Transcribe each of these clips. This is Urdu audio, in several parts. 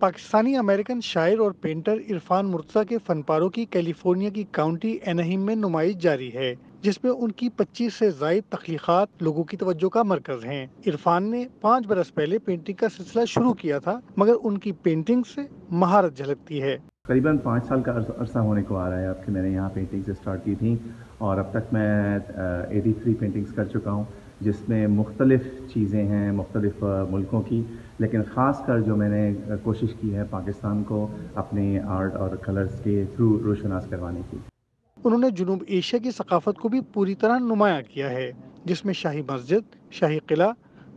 پاکستانی امریکن شاعر اور پینٹر عرفان مرتضی کے فن پاروں کی کیلیفورنیا کی کاؤنٹی اینہیم میں نمائش جاری ہے، جس میں ان کی پچیس سے زائد تخلیقات لوگوں کی توجہ کا مرکز ہیں۔ عرفان نے پانچ برس پہلے پینٹنگ کا سلسلہ شروع کیا تھا، مگر ان کی پینٹنگ سے مہارت جھلکتی ہے۔ قریباً پانچ سال کا عرصہ ہونے کو آ رہا ہے اب کہ میں نے یہاں پینٹنگ سے سٹارٹ کی تھیں اور اب تک میں ایٹی تھری پینٹنگز کر چکا ہوں۔ جس میں مختلف چیزیں ہیں مختلف ملکوں کی۔ لیکن خاص کر جو میں نے کوشش کی ہے پاکستان کو اپنے آرٹ اور کلرز کے تھرو روشناس کروانے کی۔ انہوں نے جنوب ایشیا کی ثقافت کو بھی پوری طرح نمایاں کیا ہے جس میں شاہی مسجد شاہی قلعہ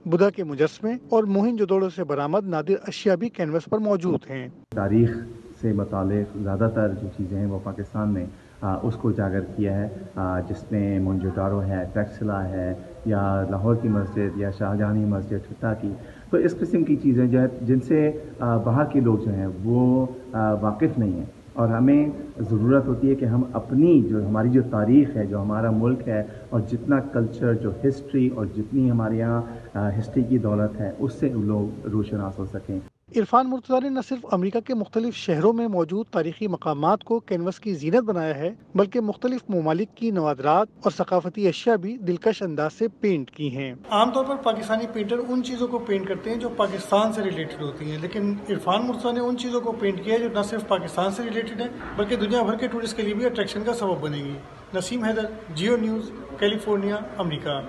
بدھا کے مجسمے اور موہن جدوڑوں سے برآمد نادر اشیاء بھی کینوس پر موجود ہیں۔ تاریخ سے متعلق زیادہ تر جو چیزیں ہیں وہ پاکستان میں اس کو اجاگر کیا ہے۔ جس میں منجوٹارو ہے ٹیکسلا ہے، یا لاہور کی مسجد، یا شاہجہانی مسجد ٹھٹا کی۔ تو اس قسم کی چیزیں جو ہے، جن سے باہر کے لوگ جو ہیں، وہ واقف نہیں ہیں۔ اور ہمیں ضرورت ہوتی ہے کہ ہم اپنی جو ہماری جو تاریخ ہے، جو ہمارا ملک ہے، اور جتنا کلچر، جو ہسٹری، اور جتنی ہمارے یہاں ہسٹری کی دولت ہے، اس سے لوگ روشناس ہو سکیں۔ عرفان مرتضی نے نہ صرف امریکہ کے مختلف شہروں میں موجود تاریخی مقامات کو کینوس کی زینت بنایا ہے، بلکہ مختلف ممالک کی نوادرات اور ثقافتی اشیاء بھی دلکش انداز سے پینٹ کی ہیں۔ عام طور پر پاکستانی پینٹر ان چیزوں کو پینٹ کرتے ہیں جو پاکستان سے ریلیٹڈ ہوتی ہیں، لیکن عرفان مرتضی نے ان چیزوں کو پینٹ کیا ہے جو نہ صرف پاکستان سے ریلیٹڈ ہے بلکہ دنیا بھر کے ٹورسٹ کے لیے بھی اٹریکشن کا سبب بنے گی۔ نسیم حیدر جیو نیوز کیلیفورنیا امریکہ۔